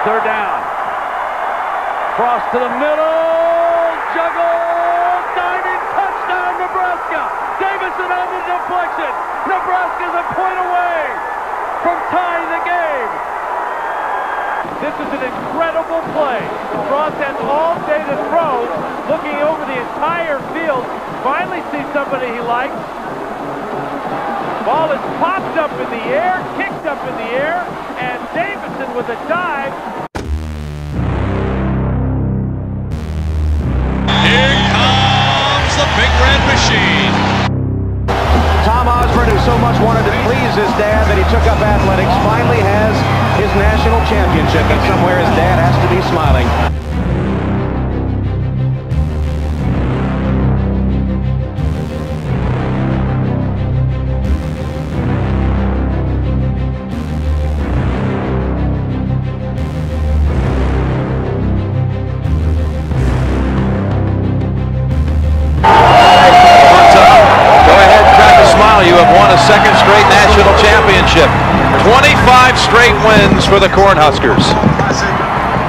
Third down. Cross to the middle. Juggle. Diving. Touchdown, Nebraska. Davison on the deflection. Nebraska's a point away from tying the game. This is an incredible play. Frost has all day to throw, looking over the entire field. Finally sees somebody he likes. Ball is popped up in the air, kicked up in the air, and Davison with a dive. Here comes the big red machine. Tom Osborne, who so much wanted to please his dad that he took up athletics, finally has his national championship, and somewhere his dad has to be smiling. For the Cornhuskers.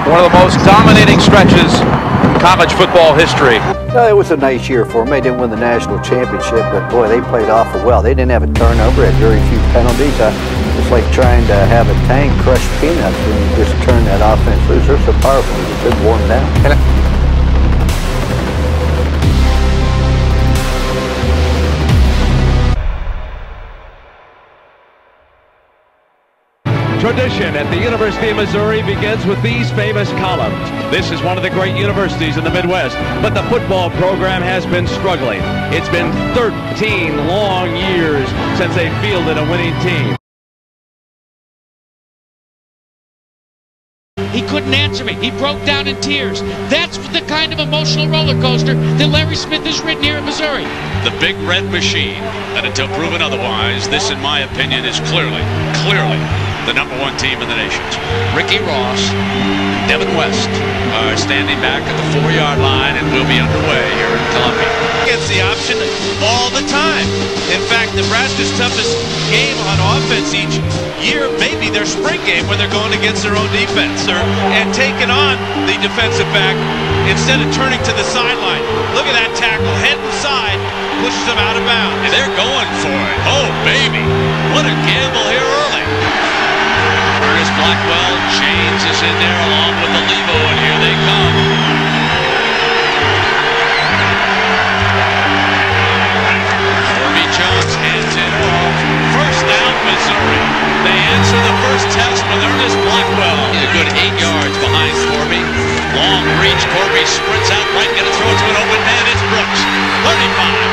One of the most dominating stretches in college football history. Well, it was a nice year for them. They didn't win the national championship, but boy, they played awful well. They didn't have a turnover, had very few penalties. Uh, it's like trying to have a tank crush peanuts and you just turn that offense loose. They're so powerful, you just worn down. Tradition at the University of Missouri begins with these famous columns. This is one of the great universities in the Midwest, but the football program has been struggling. It's been 13 long years since they fielded a winning team. He couldn't answer me. He broke down in tears. That's the kind of emotional roller coaster that Larry Smith has ridden here in Missouri. The big red machine. And until proven otherwise, this, in my opinion, is clearly, clearly the number one team in the nation. Ricky Ross, Devin West are standing back at the four-yard line and will be underway here in Columbia. Gets the option all the time. In fact, Nebraska's toughest game on offense each year may be their spring game where they're going against their own defense or, and taking on the defensive back instead of turning to the sideline. Look at that tackle, head inside, pushes them out of bounds. And they're going for it. Oh, baby. James in there along with the and here they come. Corby Jones hands it off. First down, Missouri. They answer the first test with Ernest Blackwell. He's a good eight yards behind Corby. Long reach. Corby sprints out right, gonna throw it to an open man. It's Brooks. 35,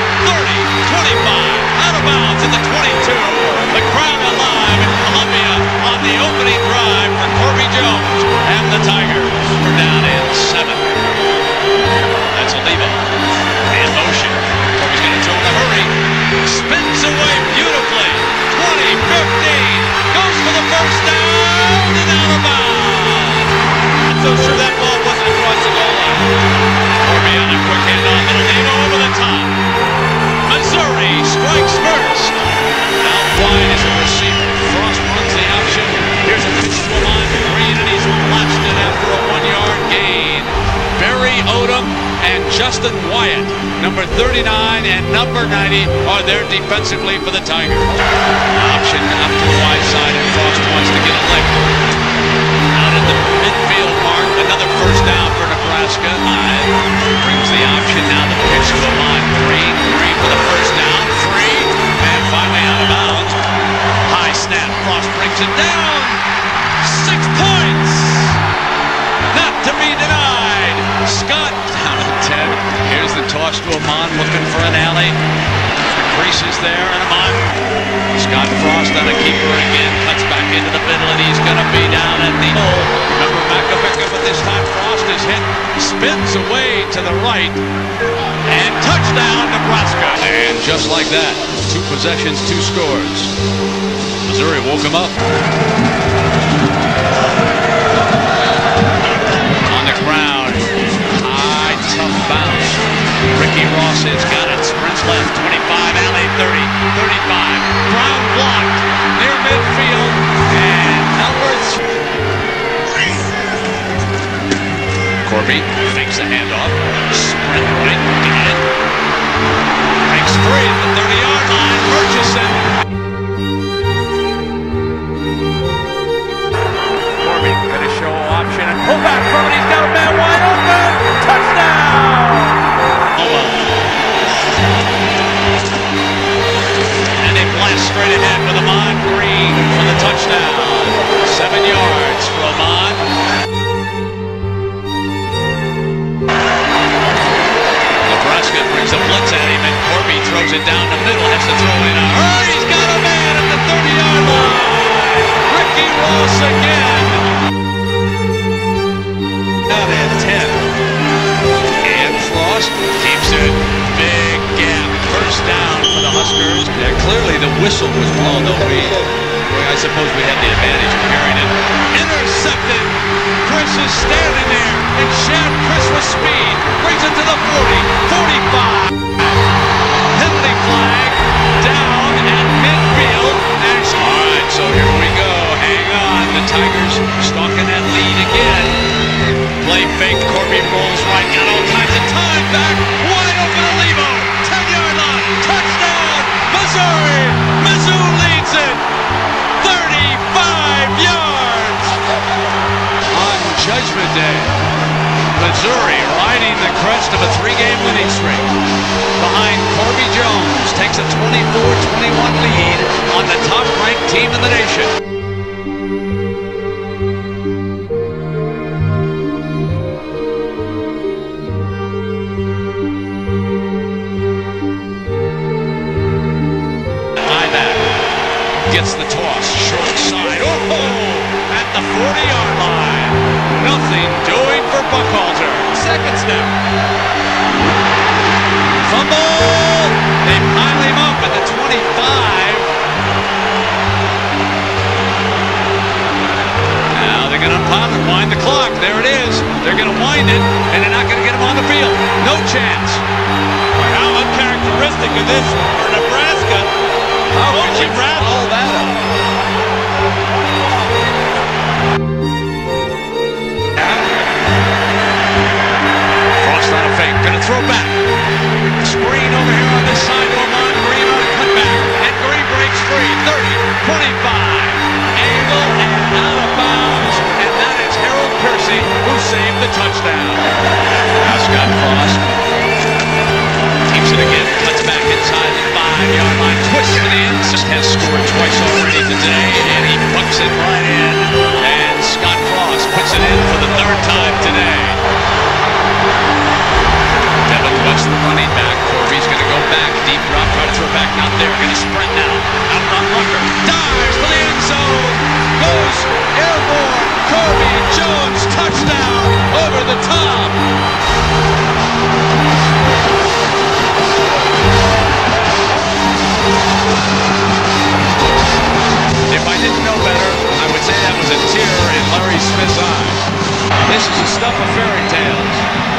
number 39 and number 90, are there defensively for the Tigers. Option up to the wide side, and Frost wants to get a lick. Out at the midfield mark, into the middle, and he's going to be down at the hole. Remember Makovicka, but this time Frost is hit. Spins away to the right. And touchdown, Nebraska. And just like that, two possessions, two scores. Missouri woke him up. On the ground. High, tough bounce. Ricky Ross has got it. Sprints left. 25, alley, 30, 35. Brown blocked Corby fakes the handoff. Sprint right again. Makes three at the 30-yard line. Murchison. Corby gonna show option and pull back from it. He's got a man wide open. Touchdown! And they blast straight ahead with Ahman Green for the touchdown. Seven yards for Ahman. Brings a blitz at him, and Corby throws it down the middle. Has to throw in a hurry. He's got a man at the 30-yard line. Ricky Ross again. Out at 10. And Frost keeps it. Big gap. First down for the Huskers. Yeah, clearly the whistle was blown, though we, well, I suppose we had the advantage of hearing it. Intercepted. Chris is standing there, and Shad Chris with speed brings it to the 40, 45. Penalty flag down at midfield. All right, so here we go. Hang on, the Tigers stalking that lead again. Play fake, Corby rolls right, got all kinds of time back. Judgment Day, Missouri riding the crest of a three-game winning streak. Behind Corby Jones takes a 24-21 lead on the top-ranked team in the nation. Gets the toss, short side. Oh, at the 40-yard line. Nothing doing for Buckhalter. Second snap. Fumble. They pile him up at the 25. Now they're going to pile it, wind the clock. There it is. They're going to wind it, and they're not going to get him on the field. No chance. How uncharacteristic of this for Nebraska. How Won't you rattle all that up? Throw back. Screen over here on this side to Ahman Green on a cutback. And Green breaks free. 30, 25. Angle and out of bounds. And that is Harold Piersey who saved the touchdown. Now Scott Frost keeps it again. Cuts back inside the five-yard line. Twists it in. Has scored twice already today. And he bucks it right in. And Scott Frost puts it in Devin the running back. Corby's going to go back. Deep drop. Try to throw back. Not there. Going to sprint now. Out on Rucker. Dives for the end zone. Goes airborne. Corby Jones. Touchdown. Over the top. If I didn't know better, I would say that was a tear in Larry Smith's eye. This is the stuff of fairy tales.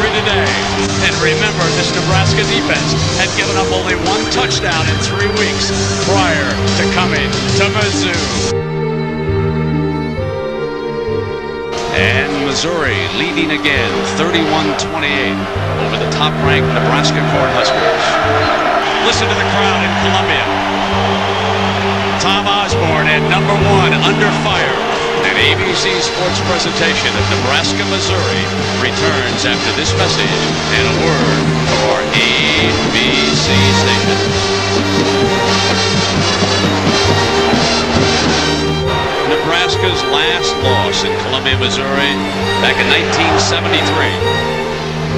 Country today. And remember, this Nebraska defense had given up only one touchdown in three weeks prior to coming to Mizzou. And Missouri leading again, 31-28 over the top-ranked Nebraska Cornhuskers. Listen to the crowd in Columbia. Tom Osborne at number one, under fire. ABC Sports presentation of Nebraska, Missouri returns after this message and a word our ABC station. Nebraska's last loss in Columbia, Missouri back in 1973.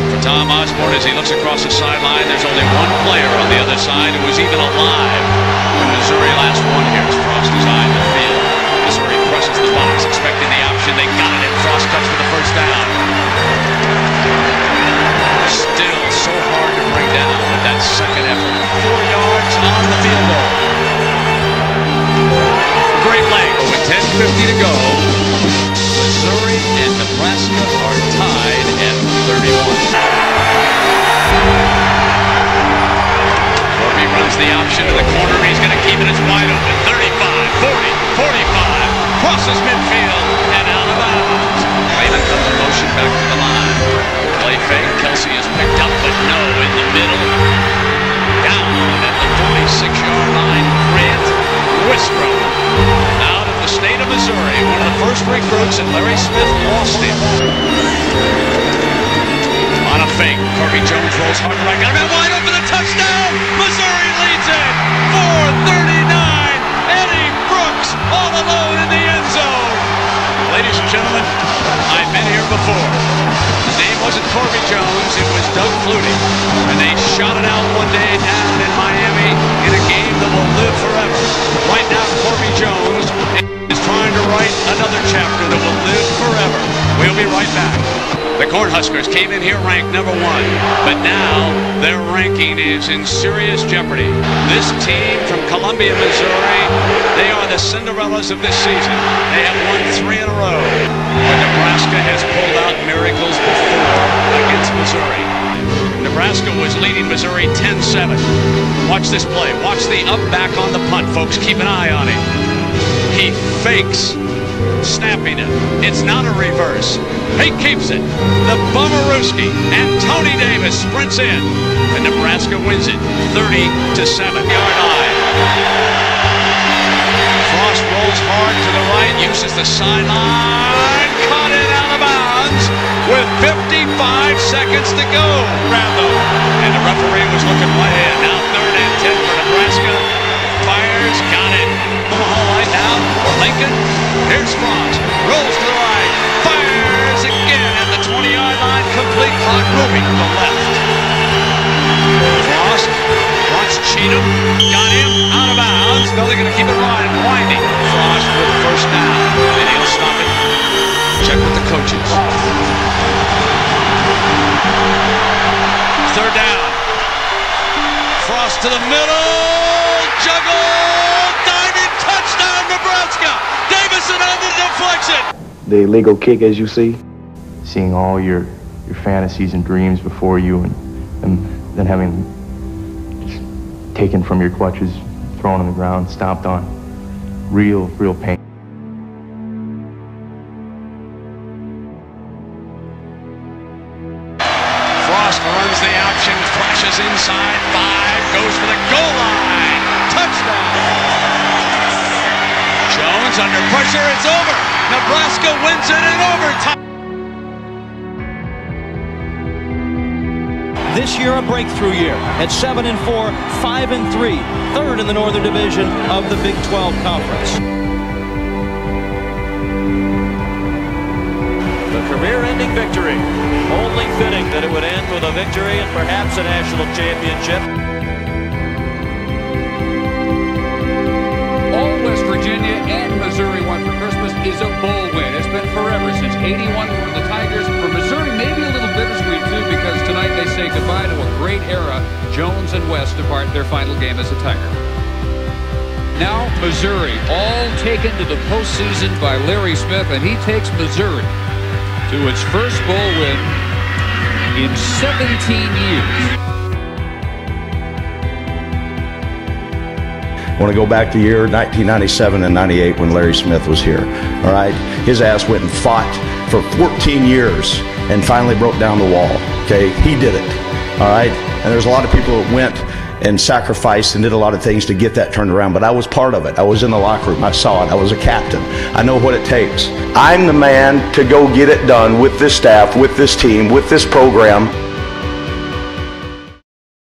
For Tom Osborne, as he looks across the sideline, there's only one player on the other side who was even alive when Missouri last won here. As Frost is eyeing motion. They got it. Frost cuts for the first down. Still so hard to bring down with that second effort. Four yards on the field goal. Great legs. Oh, with 10.50 to go, Missouri and Nebraska are tied at 31. Corby runs the option to the corner. He's going to keep it. It's wide open. 35, 40, 45. Crosses midfield motion back to the line. Play fake. Kelsey is picked up, but no in the middle. Down at the 46-yard line. Grant Wistrom out of the state of Missouri. One of the first recruits, and Larry Smith lost him. On a fake, Corby Jones rolls hard right. Got him wide open, a touchdown! Missouri leads it! 439! Eddie Brooks all alone before. His name wasn't Corby Jones, it was Doug Flutie. And they shot it out one day down in Miami in a game that will live forever. Right now, Corby Jones is trying to write another chapter that will live forever. We'll be right back. The Cornhuskers came in here ranked number one, but now their ranking is in serious jeopardy. This team from Columbia, Missouri, Cinderellas of this season. They have won three in a row. But Nebraska has pulled out miracles before against Missouri. Nebraska was leading Missouri 10-7. Watch this play. Watch the up back on the punt, folks. Keep an eye on it. He fakes snapping it. It's not a reverse. He keeps it. The Bomarewski and Tony Davis sprints in. And Nebraska wins it 30 to 7 yard line. Rolls hard to the right, uses the sideline, caught it out of bounds with 55 seconds to go. Rando. And the referee was looking right in. Now third and 10 for Nebraska. Fires, got it. Omaha right now for Lincoln. Here's Frost. Rolls to the right. Fires again at the 20-yard line. Complete clock moving to the left. Frost wants Cheatham. Got him out of bounds. No, they're going to keep it riding, to the middle. Juggle. Diving touchdown, Nebraska. Davison on the deflection. The illegal kick, as you see, seeing all your your fantasies and dreams before you, and, and then having taken from your clutches, thrown on the ground, stomped on. Real, real pain. It in overtime. This year, a breakthrough year at 7 and 4, 5 and 3, third in the Northern Division of the Big 12 Conference. The career-ending victory. Only fitting that it would end with a victory and perhaps a national championship. All West Virginia and era. Jones and West depart their final game as a Tiger. Now Missouri, all taken to the postseason by Larry Smith, and he takes Missouri to its first bowl win in 17 years. I want to go back to the year 1997 and 98 when Larry Smith was here. All right, his ass went and fought for 14 years and finally broke down the wall. Okay, he did it. All right, and there's a lot of people that went and sacrificed and did a lot of things to get that turned around. But I was part of it. I was in the locker room. I saw it. I was a captain. I know what it takes. I'm the man to go get it done with this staff, with this team, with this program.